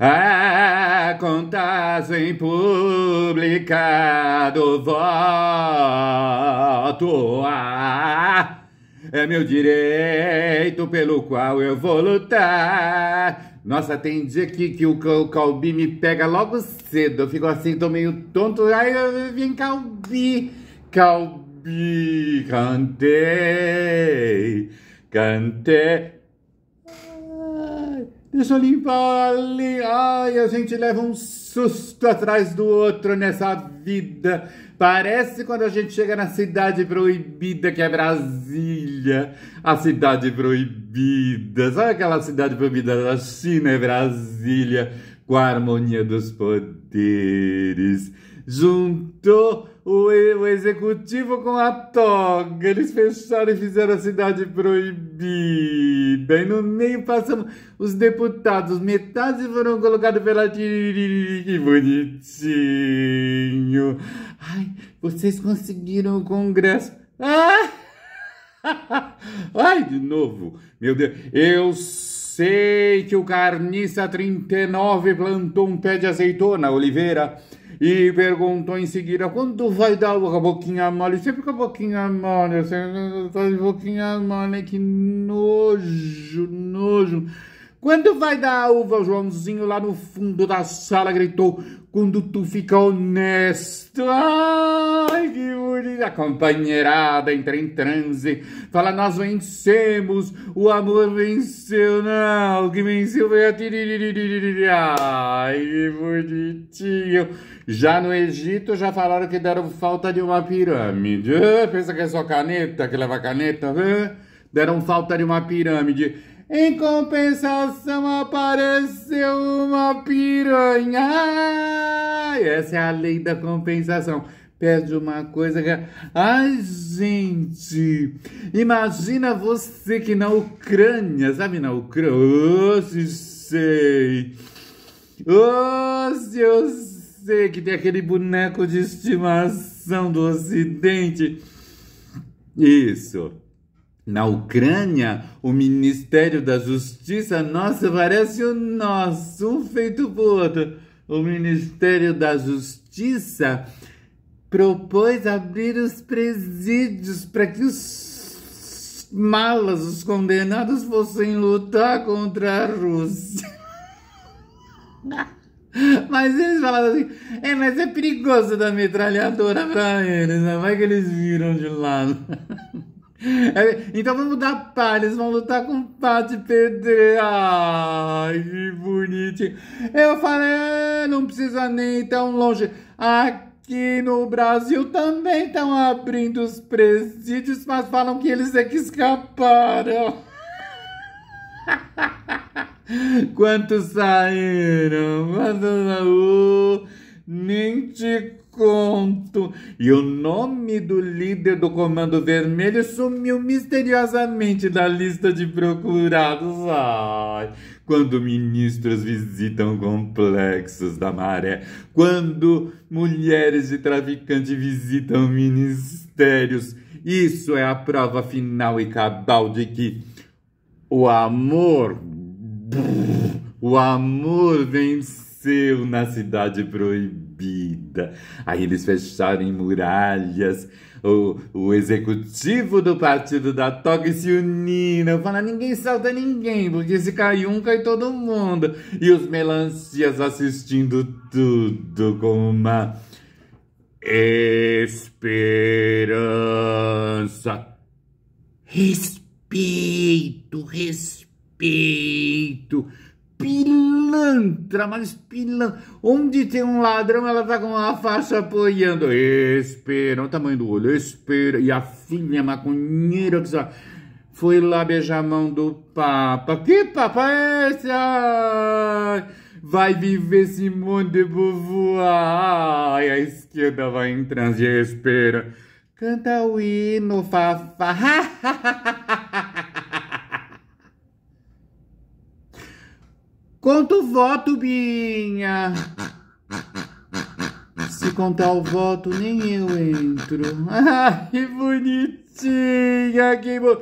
A contagem pública do voto ah, é meu direito pelo qual eu vou lutar. Nossa, tem dia que, que o, o Calbi me pega logo cedo. Eu fico assim, tô meio tonto. Ai, vem Calbi. Calbi, cantei, cantei. Deixa eu limpar ali. Ai, a gente leva um susto atrás do outro nessa vida. Parece quando a gente chega na cidade proibida que é Brasília. A cidade proibida. Sabe aquela cidade proibida da China? É Brasília. Com a harmonia dos poderes. Juntou o, o executivo com a toga. Eles fecharam e fizeram a cidade proibida. E no meio passamos os deputados. Metade foram colocados pela Que bonitinho. Ai, vocês conseguiram o Congresso. Ah! Ai, de novo. Meu Deus. Eu sei que o Carniça 39 plantou um pé de azeitona, Oliveira e perguntou em seguida quando vai dar a boquinha mole, sempre com a boquinha mole, faz boquinha mole, que nojo, nojo. Quando vai dar a uva, o Joãozinho lá no fundo da sala gritou, quando tu fica honesto. Ai, que bonita. A companheirada entra em transe, fala, nós vencemos, o amor venceu, não, que venceu foi a tiriririririri. Ai, que bonitinho. Já no Egito, já falaram que deram falta de uma pirâmide. Pensa que é só caneta, que leva caneta? Deram falta de uma pirâmide. Em compensação apareceu uma piranha. Essa é a lei da compensação. Pede uma coisa que. Ai, gente! Imagina você que na Ucrânia, sabe na Ucrânia? Oh, se sei! Oh, se eu sei que tem aquele boneco de estimação do Ocidente. Isso. Na Ucrânia, o Ministério da Justiça, nossa, parece o nosso, um feito por outro. O Ministério da Justiça propôs abrir os presídios para que os malas, os condenados, fossem lutar contra a Rússia. Mas eles falaram assim, é, mas é perigoso dar metralhadora para eles, né? vai que eles viram de lado. É, então vamos dar eles vão lutar com pá de pedreira. Ai, que bonitinho. Eu falei, é, não precisa nem ir tão longe. Aqui no Brasil também estão abrindo os presídios, mas falam que eles é que escaparam. Quantos saíram? Quantos... nem te conto. E o nome do líder do Comando Vermelho sumiu misteriosamente da lista de procurados. Ai, quando ministros visitam complexos da maré, quando mulheres de traficante visitam ministérios, isso é a prova final e cabal de que o amor, o amor venceu na cidade proibida Aí eles fecharam em muralhas. O, o executivo do partido da toga se uniram. Falaram, ninguém salta ninguém, porque se cai um, cai todo mundo. E os melancias assistindo tudo com uma esperança. Respeito, mas pilantra. Onde tem um ladrão, ela tá com uma faixa apoiando. Espera, o tamanho do olho, espera. E a filha maconheira que só foi lá beijar a mão do Papa. Que Papa é esse? Ai, vai viver Simone de Beauvoir. Ai, a esquerda vai em transe, espera. Canta o hino, Fafá. Conta o voto, Binha. Se contar o voto, nem eu entro. Ai, que bonitinha, que bo...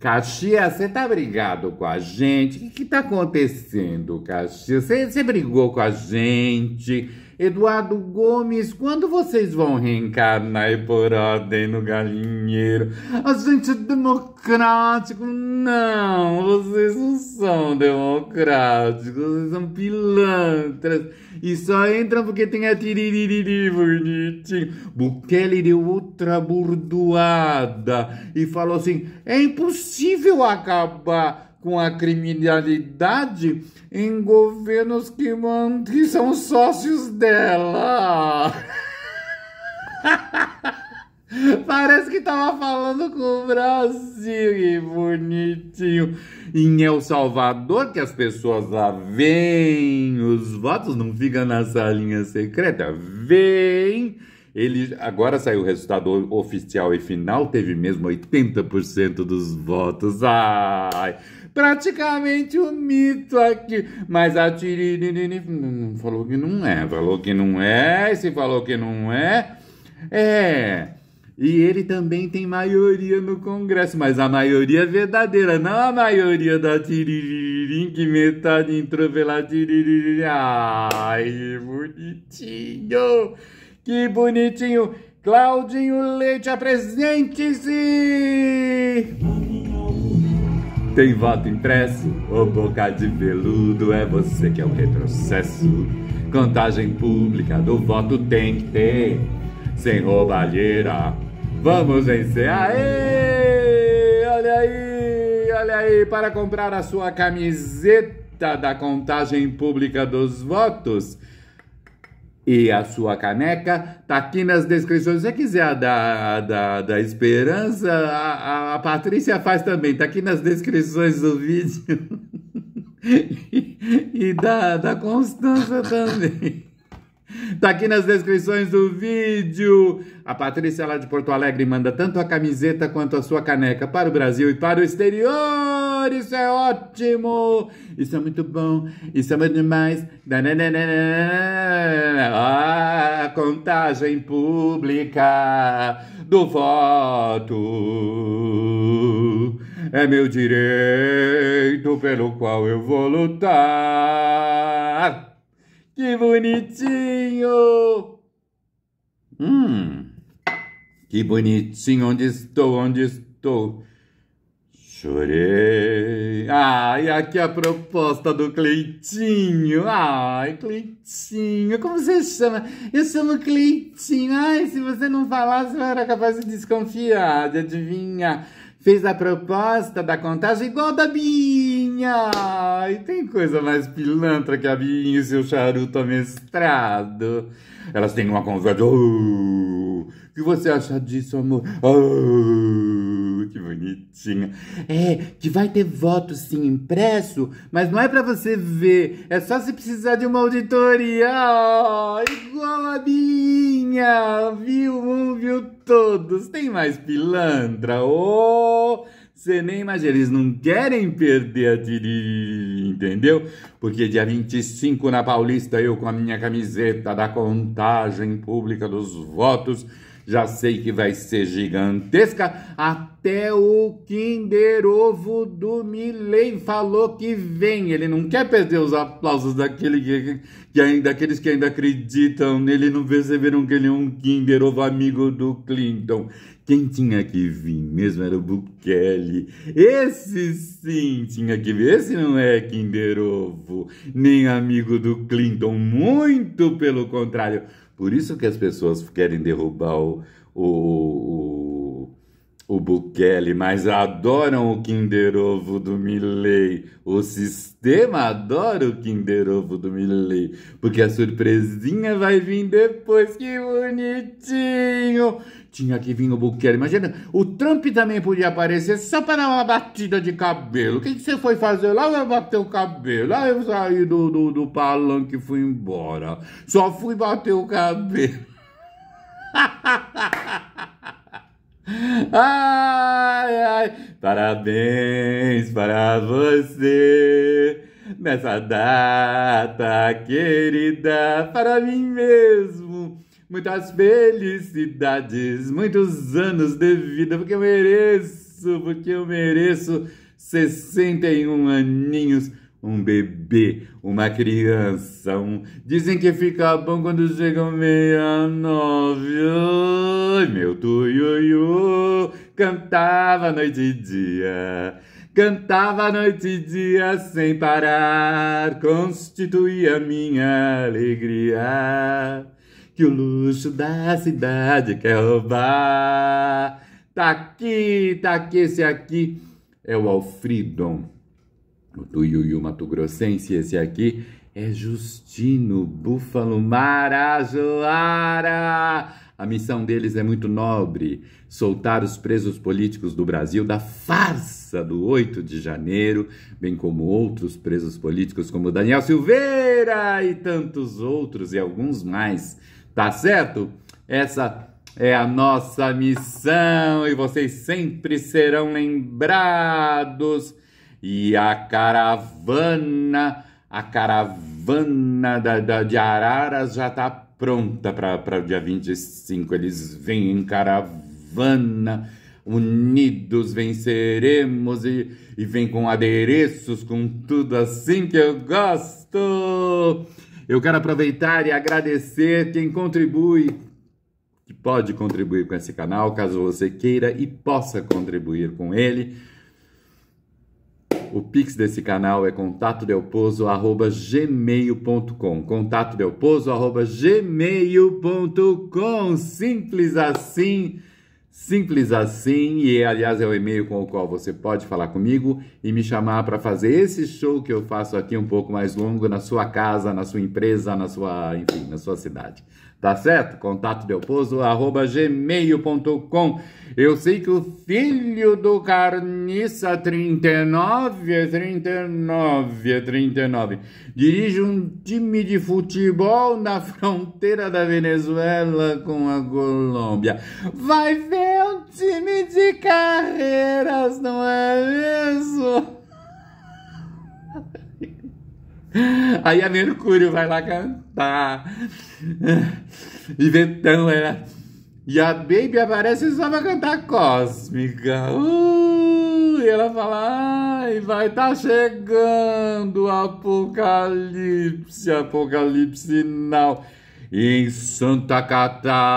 Caxias, você tá brigado com a gente? O que, que tá acontecendo, Caxias? Você, brigou com a gente? Eduardo Gomes, quando vocês vão reencarnar e por ordem no galinheiro? A gente é democrático. Não, vocês não são democráticos, vocês são pilantras. E só entram porque tem a tiririri bonitinho. Bukele deu outra burdoada e falou assim: é impossível acabar com a criminalidade em governos que, que são sócios dela. Parece que tava falando com o Brasil, que bonitinho. Em El Salvador, que as pessoas lá veem os votos, não fica na salinha secreta, vem. Ele agora saiu o resultado oficial e final, teve mesmo 80% dos votos. Ai, praticamente um mito aqui. Mas a Tiriri falou que não é, falou que não é, se falou que não é, é. E ele também tem maioria no Congresso, mas a maioria é verdadeira, não a maioria da Tiriririm, que metade entrou pela Tiriririm. Ai, que bonitinho! Que bonitinho! Claudinho Leite, apresente-se! Tem voto impresso, ô boca de veludo, é você que é o retrocesso. Contagem pública do voto tem que ter, sem roubalheira. Vamos vencer! Aê! Olha aí, olha aí, para comprar a sua camiseta da contagem pública dos votos e a sua caneca tá aqui nas descrições. Se você quiser a da, da, da Esperança, a, a, Patrícia faz também, tá aqui nas descrições do vídeo. e, e da, da Constança também. Tá aqui nas descrições do vídeo. A Patrícia lá de Porto Alegre manda tanto a camiseta quanto a sua caneca para o Brasil e para o exterior. Isso é ótimo! Isso é muito bom. Isso é muito demais. A contagem pública do voto é meu direito pelo qual eu vou lutar. Que bonitinho! Hum, que bonitinho. Onde estou? Onde estou? Chorei. Ai, aqui a proposta do Cleitinho. Ai, Cleitinho, como você chama? Eu chamo Cleitinho. Ai, se você não falasse, eu era capaz de desconfiar, de adivinhar fez a proposta da contagem igual da Binha. E tem coisa mais pilantra que a Binha e seu charuto amestrado. Elas têm uma conversa. Oh, o que você acha disso, amor? Oh, que bonitinha. É, que vai ter voto sim impresso, mas não é para você ver. É só se precisar de uma auditoria. Oh, igual a Binha. Viu um, viu todos. Tem mais pilantra. Oh! Você nem imagina, eles não querem perder a Tiriri, entendeu? Porque dia 25 na Paulista, eu com a minha camiseta da contagem pública dos votos, já sei que vai ser gigantesca. Até o Kinder Ovo do Milley falou que vem. Ele não quer perder os aplausos daquele que, que ainda, daqueles que ainda acreditam nele, não perceberam que ele é um Kinder Ovo amigo do Clinton. Quem tinha que vir mesmo era o Bukele. Esse sim tinha que vir. Esse não é Kinder Ovo, nem amigo do Clinton. Muito pelo contrário. Por isso que as pessoas querem derrubar o, o, o, o Bukele, mas adoram o Kinder Ovo do Milley. O sistema adora o Kinder Ovo do Milley, porque a surpresinha vai vir depois. Que bonitinho! tinha que vir o Bukele. Imagina, o Trump também podia aparecer só para dar uma batida de cabelo. O que, você foi fazer lá? Eu bater o cabelo. Aí eu saí do, do, do palanque e fui embora. Só fui bater o cabelo. ai, ai, parabéns para você nessa data querida, para mim mesmo muitas felicidades, muitos anos de vida, porque eu mereço. porque eu mereço 61 aninhos um bebê, uma criança. Um... Dizem que fica bom quando chegam meia-nove. Ai, meu tuiuiu, cantava noite e dia. Cantava noite e dia sem parar, constituía minha alegria. Que o luxo da cidade quer roubar. Tá aqui, tá aqui, esse aqui é o Alfridon do Yuyu Mato Grossense. Esse aqui é Justino Búfalo Marajoara. A missão deles é muito nobre: soltar os presos políticos do Brasil da farsa do 8 de janeiro, bem como outros presos políticos como Daniel Silveira e tantos outros e alguns mais. Tá certo? Essa é a nossa missão e vocês sempre serão lembrados e a caravana, a caravana da, da, de Araras já está pronta para o dia 25. Eles vêm em caravana, unidos venceremos e, e vem com adereços, com tudo assim que eu gosto. Eu quero aproveitar e agradecer quem contribui, que pode contribuir com esse canal, caso você queira e possa contribuir com ele o pix desse canal é contatodelpozo@gmail.com. Simples assim. Simples assim, e aliás é o e-mail com o qual você pode falar comigo e me chamar para fazer esse show que eu faço aqui um pouco mais longo na sua casa, na sua empresa, na sua, enfim, na sua cidade. Tá certo? Contato delposo, arroba gmail.com. Eu sei que o filho do Carniça 39 é 39 é 39. Dirige um time de futebol na fronteira da Venezuela com a Colômbia. Vai ver um time de carreiras, não é mesmo? Aí a Mercúrio vai lá cantar. E Vetão era. E a Baby aparece só pra cantar cósmica. Uh, e ela fala: ai, vai tá chegando o apocalipse, apocalipse não. Em Santa Catarina,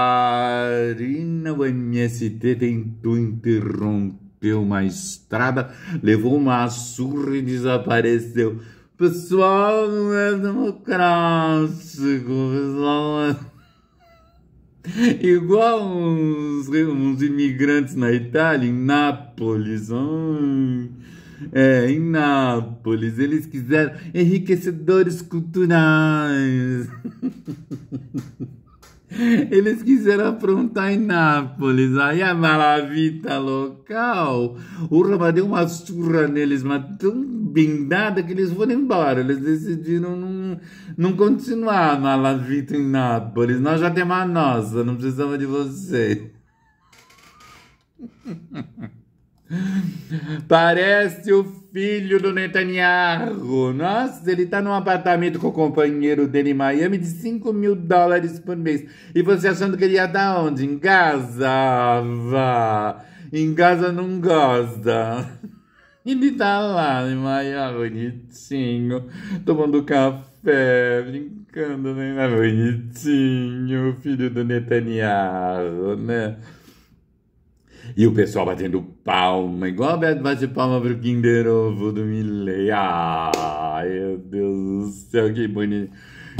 o MST tentou interromper uma estrada, levou uma surra e desapareceu pessoal não é democrático, pessoal é... Igual uns, uns imigrantes na Itália, em Nápoles. Ai, é, em Nápoles. Eles quiseram enriquecedores culturais. Eles quiseram aprontar em Nápoles. Aí a malavita local, o Rama deu uma surra neles, mas tão bendada que eles foram embora. Eles decidiram não, não continuar a malavita em Nápoles. Nós já temos a nossa, não precisamos de você. Parece o filho do Netanyahu. Nossa, ele tá num apartamento com o companheiro dele em Miami de 5 mil dólares por mês. E você achando que ele ia dar onde? Em Gaza? Vá. Em Gaza não gosta. Ele tá lá em Miami, bonitinho, tomando café, brincando, né? Bonitinho, filho do Netanyahu, né? E o pessoal batendo palma, igual a Beto bate palma pro Kinder Ovo do Milley. Ai, meu Deus do céu, que bonito.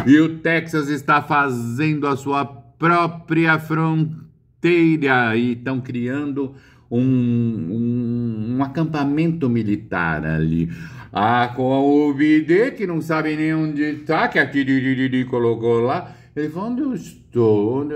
E o Texas está fazendo a sua própria fronteira e estão criando um, um, um, acampamento militar ali. Ah, com o BD, que não sabe nem onde está, que a Tiriri colocou lá. Ele falou, onde eu estou? Eu...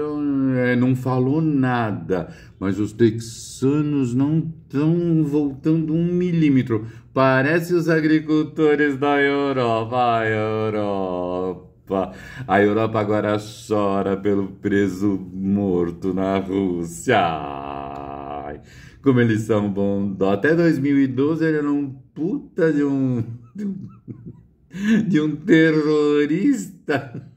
É, não falou nada. Mas os texanos não estão voltando um milímetro. Parece os agricultores da Europa. A Europa. A Europa agora chora pelo preso morto na Rússia. Ai, como eles são bons. Até 2012 ele era um puta de um. de um terrorista.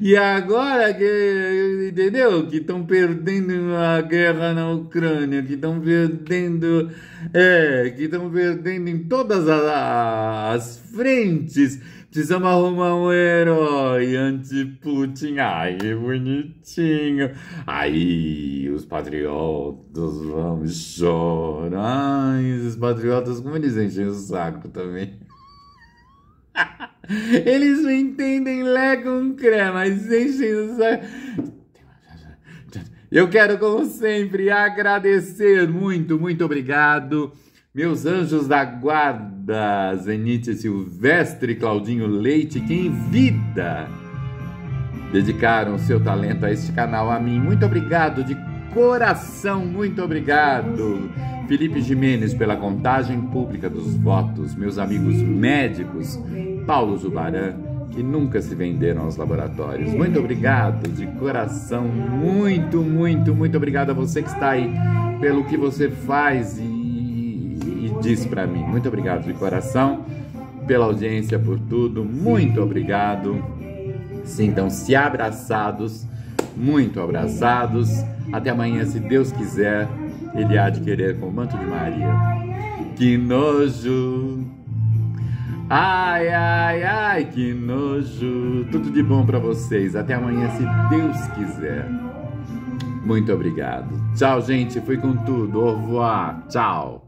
E agora que, entendeu? Que estão perdendo a guerra na Ucrânia, que estão perdendo, é, que estão perdendo em todas as, frentes. Precisamos arrumar um herói anti-Putin. Ai, que bonitinho. Aí, os patriotas vão chorar. Ai, os patriotas, como eles enchem o saco também. Eles não entendem com creme, mas enchem. Eu quero, como sempre, agradecer muito, muito obrigado. Meus anjos da guarda, Zenite Silvestre, Claudinho Leite, que em vida dedicaram seu talento a este canal, a mim. Muito obrigado de coração, muito obrigado. Felipe Jimenez pela contagem pública dos votos, meus amigos médicos, Paulo Zubaran, que nunca se venderam aos laboratórios. Muito obrigado de coração, muito, muito, muito obrigado a você que está aí pelo que você faz e, e diz para mim. Muito obrigado de coração pela audiência, por tudo. Muito obrigado. Sintam-se abraçados, muito abraçados. Até amanhã, se Deus quiser, Ele há de querer com o manto de Maria. Que nojo! Ai, ai, ai, que nojo! Tudo de bom para vocês. Até amanhã, se Deus quiser. Muito obrigado. Tchau, gente. Fui com tudo. Au revoir. Tchau.